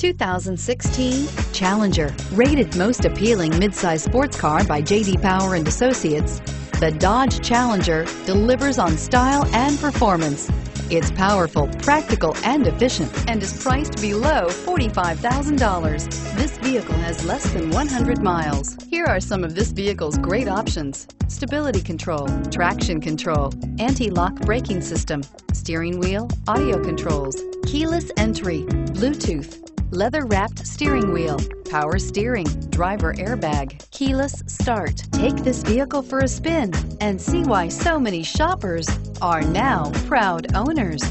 2016 Challenger. Rated most appealing midsize sports car by J.D. Power and Associates, the Dodge Challenger delivers on style and performance. It's powerful, practical, and efficient, and is priced below $45,000. This vehicle has less than 100 miles. Here are some of this vehicle's great options. Stability control, traction control, anti-lock braking system, steering wheel, audio controls, keyless entry, Bluetooth, leather-wrapped steering wheel, power steering, driver airbag, keyless start. Take this vehicle for a spin and see why so many shoppers are now proud owners.